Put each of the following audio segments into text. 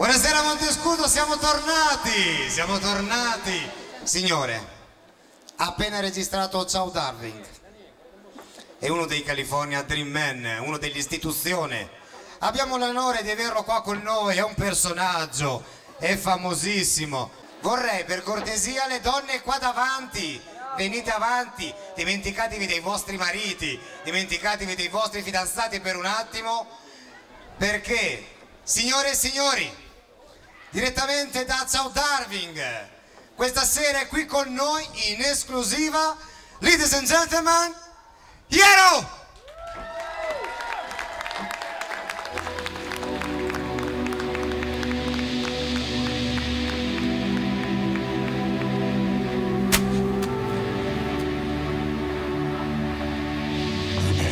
Buonasera Montescudo, siamo tornati, siamo tornati. Signore, appena registrato Ciao Darling. È uno dei California Dream Men, uno dell'istituzione. Abbiamo l'onore di averlo qua con noi, è un personaggio, è famosissimo. Vorrei per cortesia le donne qua davanti, venite avanti, dimenticatevi dei vostri mariti, dimenticatevi dei vostri fidanzati per un attimo, perché, signore e signori, direttamente da Ciao Darwin. Questa sera è qui con noi in esclusiva, ladies and gentlemen, Iero!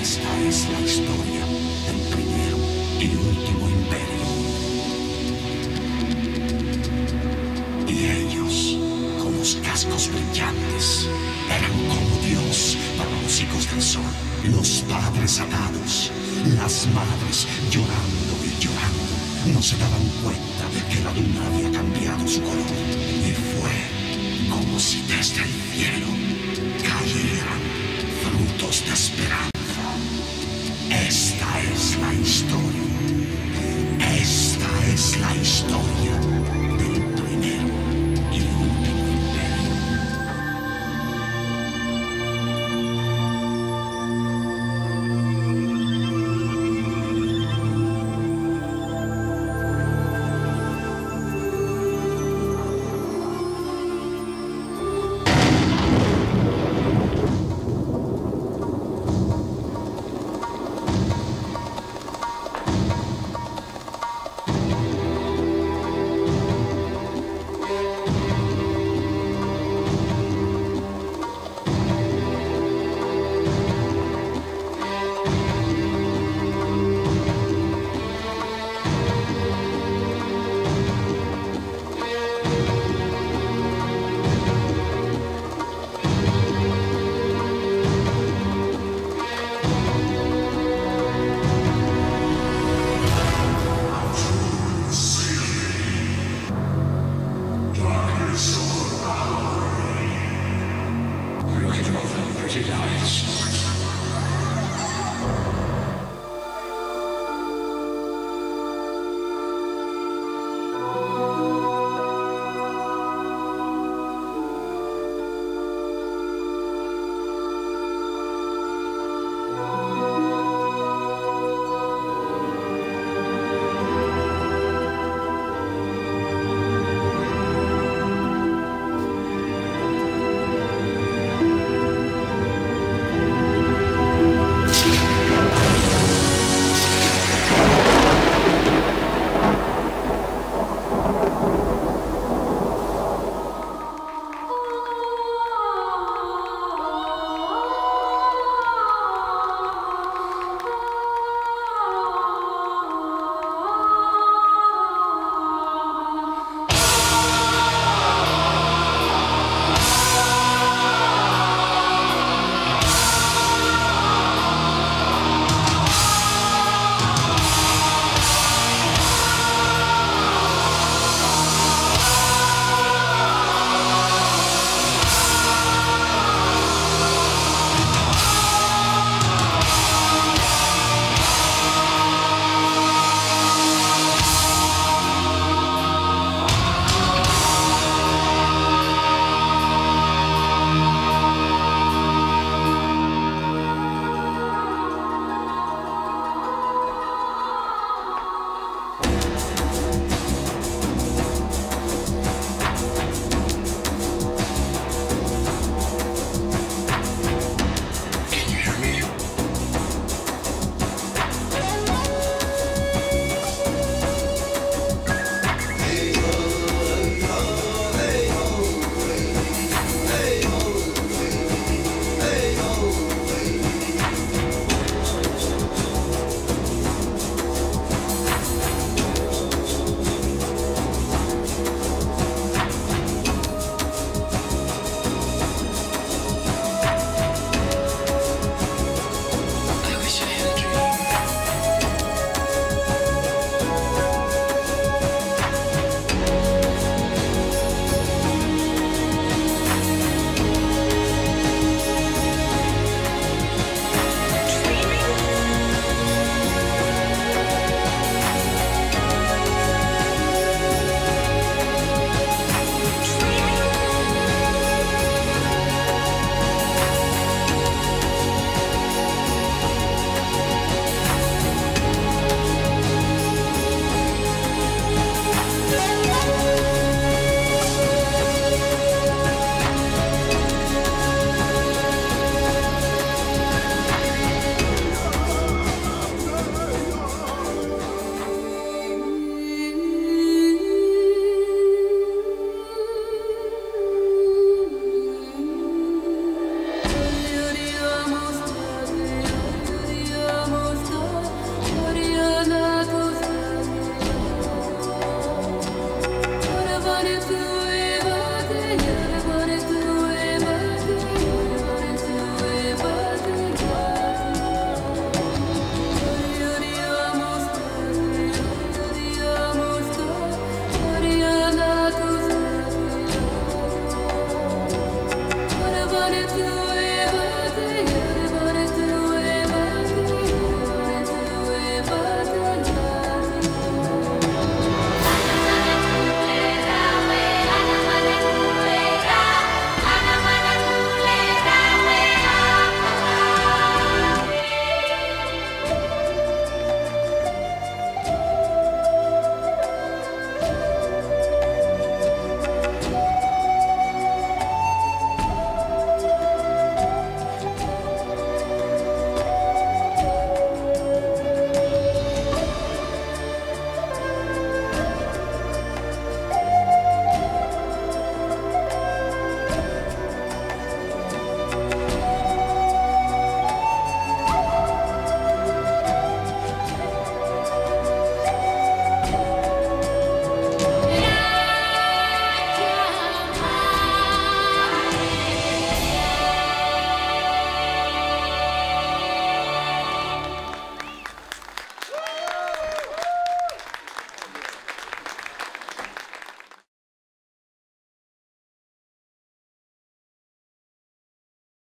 Esta es la historia brillantes, eran como Dios para los hijos del sol. Los padres atados, las madres llorando y llorando, no se daban cuenta que la luna había cambiado su color. Y fue como si desde el cielo cayeran frutos de esperanza. Esta es la historia. Esta es la historia